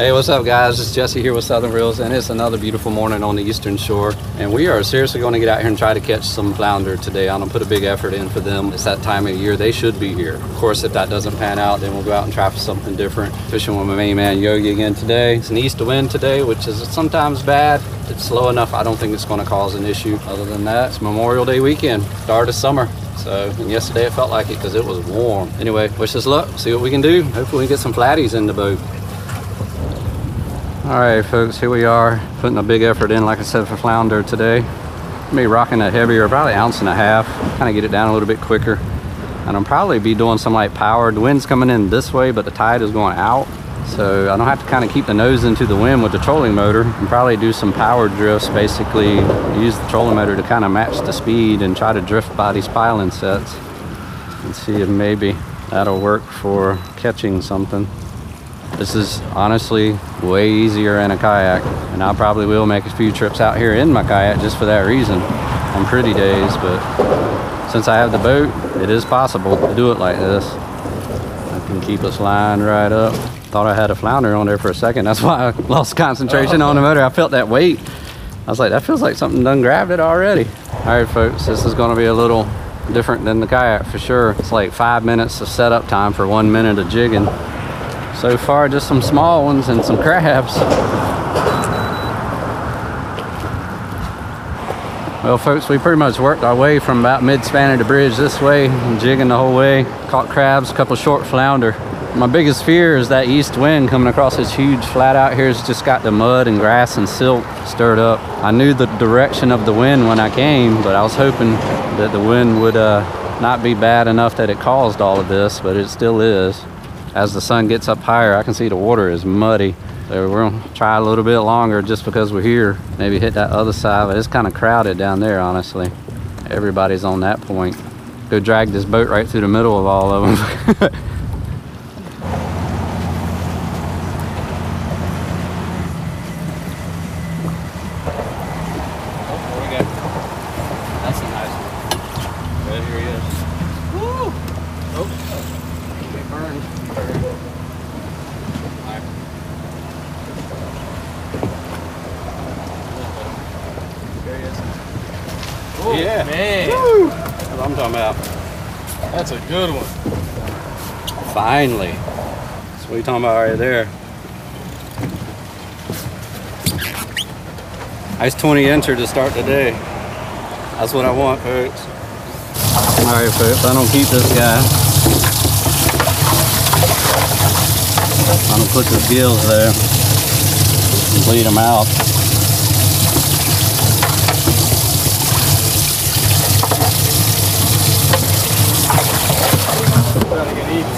Hey, what's up guys? It's Jesse here with Southern Reels and it's another beautiful morning on the eastern shore and we are seriously going to get out here and try to catch some flounder today. I'm gonna put a big effort in for them. It's that time of year. They should be here. Of course, if that doesn't pan out, then we'll go out and try for something different. Fishing with my main man Yogi again today. It's an east wind today, which is sometimes bad. It's slow enough. I don't think it's gonna cause an issue. Other than that, it's Memorial Day weekend, start of summer. So, and yesterday it felt like it because it was warm. Anyway, wish us luck. See what we can do. Hopefully we get some flatties in the boat. All right, folks, here we are putting a big effort in, like I said, for flounder today. Be rocking a heavier, probably ounce and a half, kind of get it down a little bit quicker. And I'll probably be doing some like powered. The wind's coming in this way, but the tide is going out. So I don't have to kind of keep the nose into the wind with the trolling motor and probably do some power drifts, basically use the trolling motor to kind of match the speed and try to drift by these piling sets and see if maybe that'll work for catching something. This is honestly way easier in a kayak and I probably will make a few trips out here in my kayak just for that reason on pretty days but since I have the boat it is possible to do it like this. I can keep us lined right up. Thought I had a flounder on there for a second. That's why I lost concentration on the motor. I felt that weight. I was like, that feels like something done grabbed it already. All right, folks, this is gonna be a little different than the kayak for sure. It's like five minutes of setup time for one minute of jigging. So far, just some small ones and some crabs. Well, folks, we pretty much worked our way from about mid-span of the bridge this way, jigging the whole way. Caught crabs, a couple short flounder. My biggest fear is that east wind coming across this huge flat out here has just got the mud and grass and silt stirred up. I knew the direction of the wind when I came, but I was hoping that the wind would uh, not be bad enough that it caused all of this, but it still is as the sun gets up higher, I can see the water is muddy. So we're gonna try a little bit longer just because we're here. Maybe hit that other side, but it's kind of crowded down there, honestly. Everybody's on that point. Go drag this boat right through the middle of all of them. Yeah. Man. Woo. That's what I'm talking about. That's a good one. Finally. That's what you talking about right there. Nice 20 enter to start the day. That's what I want, folks. All right, folks, I don't keep this guy. I'm gonna put the gills there and bleed them out.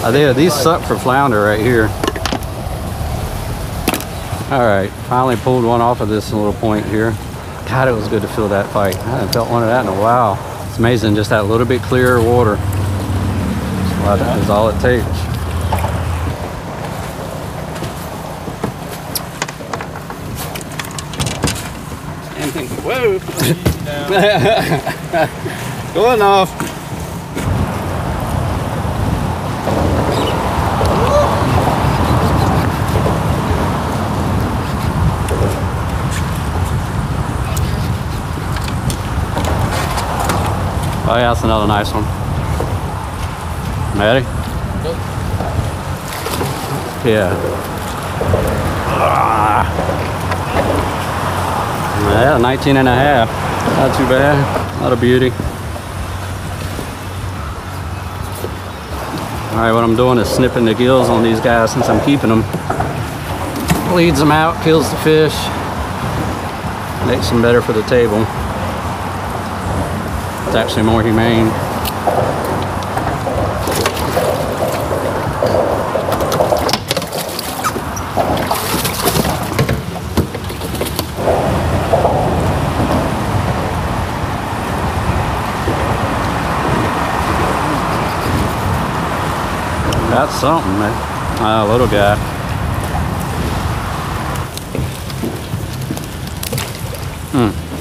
Uh, they, these suck for flounder right here. All right, finally pulled one off of this little point here. God, it was good to feel that fight. I haven't felt one of that in a while. It's amazing, just that little bit clearer water. That is all it takes. Whoa! Going off. Oh yeah, that's another nice one. Ready? Nope. Yeah. Ah. Yeah, 19 and a half. Not too bad. Not a beauty. All right, what I'm doing is snipping the gills on these guys since I'm keeping them. Bleeds them out, kills the fish. Makes them better for the table. It's actually more humane. That's something, man. Ah, little guy. Hmm.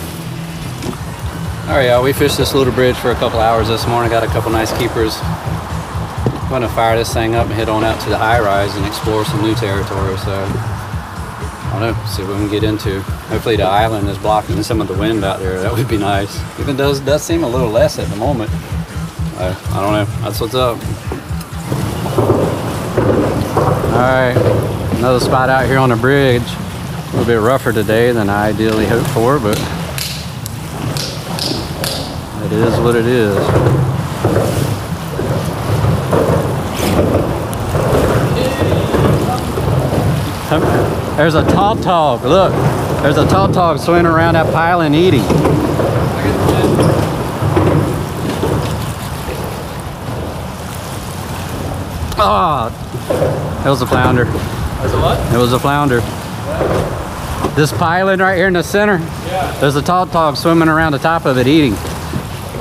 All right, y'all, we fished this little bridge for a couple hours this morning. Got a couple nice keepers. I'm gonna fire this thing up and head on out to the high rise and explore some new territory. So I don't know, see what we can get into. Hopefully the island is blocking some of the wind out there. That would be nice. Even does does seem a little less at the moment. Uh, I don't know. That's what's up. All right, another spot out here on the bridge. A little bit rougher today than I ideally hoped for, but it is what it is. There's a tautog. Look, there's a tautog swimming around that pile and eating. Ah, oh, it was a flounder. That's a what? It was a flounder. This piling right here in the center, Yeah. there's a tautog swimming around the top of it eating.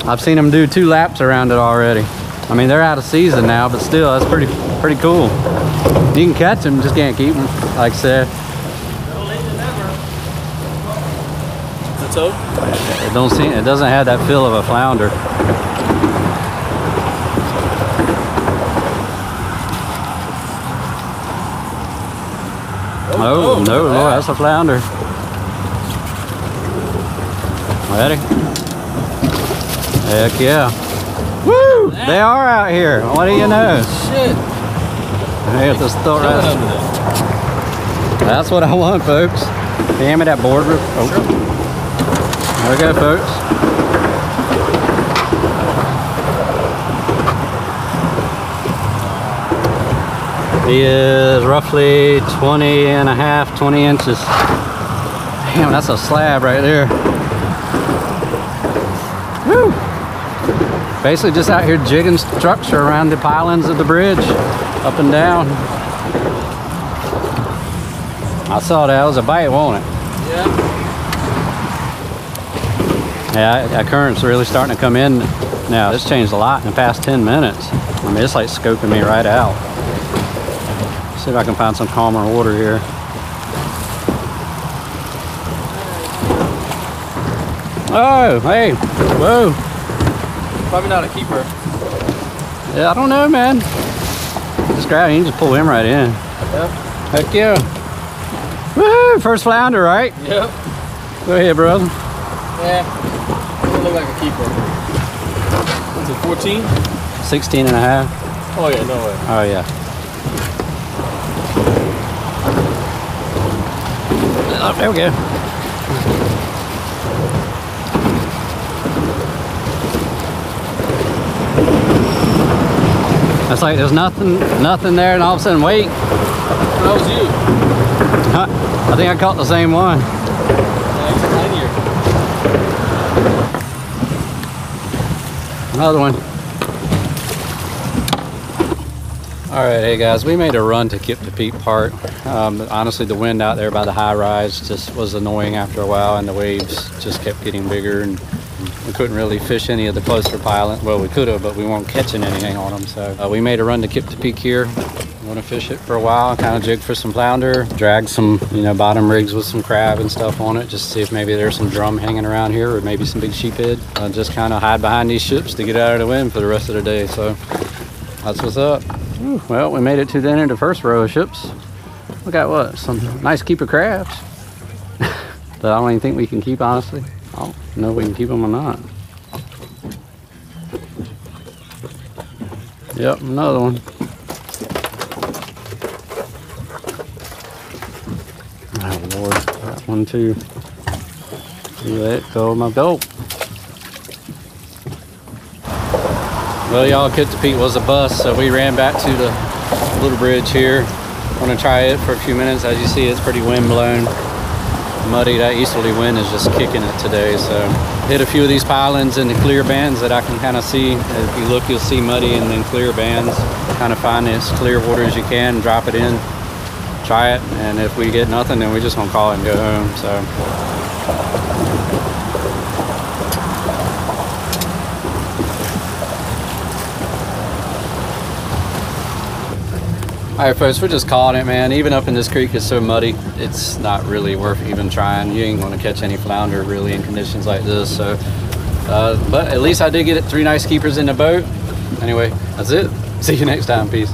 I've seen them do two laps around it already. I mean, they're out of season now, but still, that's pretty pretty cool. You can catch them, just can't keep them, like I said. Better late than. That's so? It don't seem, it doesn't have that feel of a flounder. Oh, oh no, Lord, that's a flounder. Ready? Heck yeah. Woo! They are out here. What do you know? Shit. Hey, this throw Coming right. That's what I want, folks. Hand me that board. Oh. There we go, folks. He is roughly 20 and a half, 20 inches. Damn, that's a slab right there. Woo! Basically just out here jigging structure around the pilings of the bridge, up and down. I saw that. It was a bite, wasn't it? Yeah. Yeah, that current's really starting to come in now. this changed a lot in the past 10 minutes. I mean, it's like scoping me right out. See if I can find some calmer water here. Oh, hey, whoa. Probably not a keeper. Yeah, I don't know, man. Just grab him, you just pull him right in. Yep. Heck yeah. Woohoo, first flounder, right? Yep. Go ahead, brother. Yeah. Doesn't look like a keeper. What's it, 14? 16 and a half. Oh yeah, no way. Oh, yeah. Oh, there we go. It's like there's nothing, nothing there, and all of a sudden, wait. That was you. I think I caught the same one. Yeah, he's linear. Another one. All right, hey guys, we made a run to Kiptopeke Park. Um, honestly, the wind out there by the high rise just was annoying after a while, and the waves just kept getting bigger, and we couldn't really fish any of the closer pilot. Well, we could have, but we weren't catching anything on them. So uh, we made a run to Kiptopeke here. Want to fish it for a while, kind of jig for some flounder, drag some, you know, bottom rigs with some crab and stuff on it, just to see if maybe there's some drum hanging around here, or maybe some big sheephead. Uh, just kind of hide behind these ships to get out of the wind for the rest of the day. So that's what's up. Well, we made it to the end of the first row of ships. We got what? Some nice keeper crabs. that I don't even think we can keep, honestly. Oh, I don't know if we can keep them or not. Yep, another one. Oh, Lord. That one, too. Let go of my belt. Well, y'all, Kiptopeke was a bust, so we ran back to the little bridge here. Want to try it for a few minutes. As you see, it's pretty wind blown, muddy. That easterly wind is just kicking it today. So hit a few of these pilings in the clear bands that I can kind of see. If you look, you'll see muddy and then clear bands. Kind of find as clear water as you can, drop it in, try it, and if we get nothing, then we just gonna call it and go home. So. All right, folks, we're just calling it, man. Even up in this creek, it's so muddy, it's not really worth even trying. You ain't going to catch any flounder really in conditions like this. So, uh, but at least I did get it three nice keepers in the boat. Anyway, that's it. See you next time. Peace.